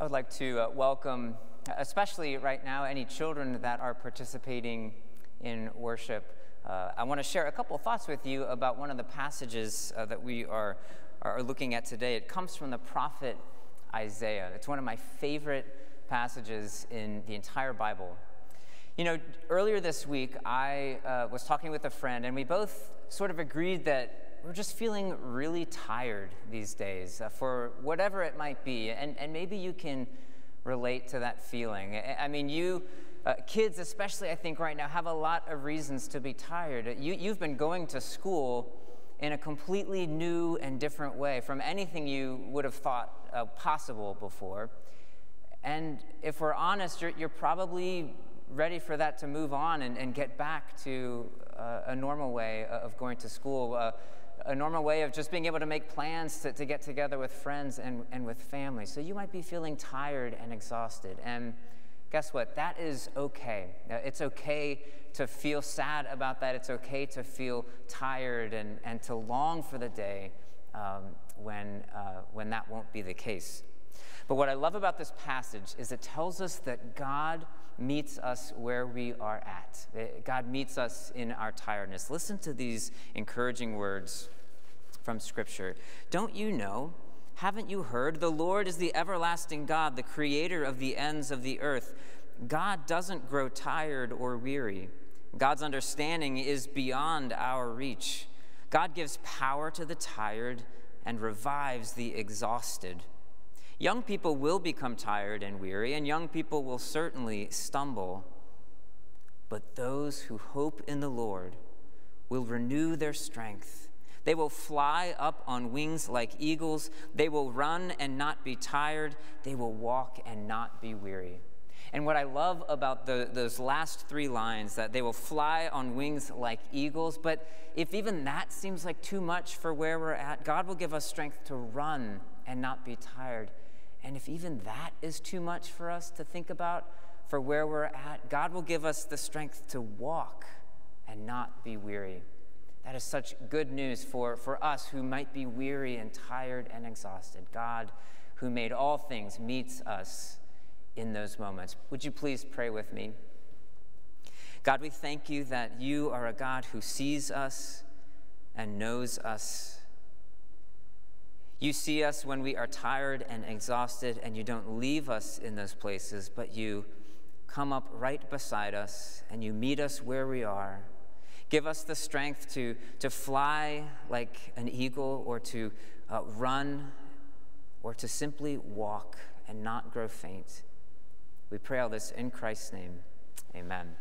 I would like to uh, welcome, especially right now, any children that are participating in worship. Uh, I want to share a couple of thoughts with you about one of the passages uh, that we are, are looking at today. It comes from the prophet Isaiah. It's one of my favorite passages in the entire Bible. You know, earlier this week, I uh, was talking with a friend, and we both sort of agreed that we're just feeling really tired these days uh, for whatever it might be. And, and maybe you can relate to that feeling. I, I mean, you, uh, kids especially, I think right now, have a lot of reasons to be tired. You, you've been going to school in a completely new and different way from anything you would have thought uh, possible before. And if we're honest, you're, you're, probably ready for that to move on and, and get back to uh, a normal way of going to school. Uh, a normal way of just being able to make plans to, to get together with friends and, and with family. So you might be feeling tired and exhausted. And guess what? That is okay. Uh, it's okay to feel sad about that. It's okay to feel tired and, and to long for the day um, when, uh, when that won't be the case. But what I love about this passage is it tells us that God meets us where we are at. God meets us in our tiredness. Listen to these encouraging words from Scripture. Don't you know? Haven't you heard? The Lord is the everlasting God, the creator of the ends of the earth. God doesn't grow tired or weary. God's understanding is beyond our reach. God gives power to the tired and revives the exhausted. Young people will become tired and weary, and young people will certainly stumble. But those who hope in the Lord will renew their strength. They will fly up on wings like eagles. They will run and not be tired. They will walk and not be weary. And what I love about the, those last three lines, that they will fly on wings like eagles, but if even that seems like too much for where we're at, God will give us strength to run and not be tired. And if even that is too much for us to think about for where we're at, God will give us the strength to walk and not be weary. That is such good news for, for us who might be weary and tired and exhausted. God, who made all things, meets us in those moments. Would you please pray with me? God, we thank you that you are a God who sees us and knows us. You see us when we are tired and exhausted, and you don't leave us in those places, but you come up right beside us and you meet us where we are Give us the strength to, to fly like an eagle or to uh, run or to simply walk and not grow faint. We pray all this in Christ's name. Amen.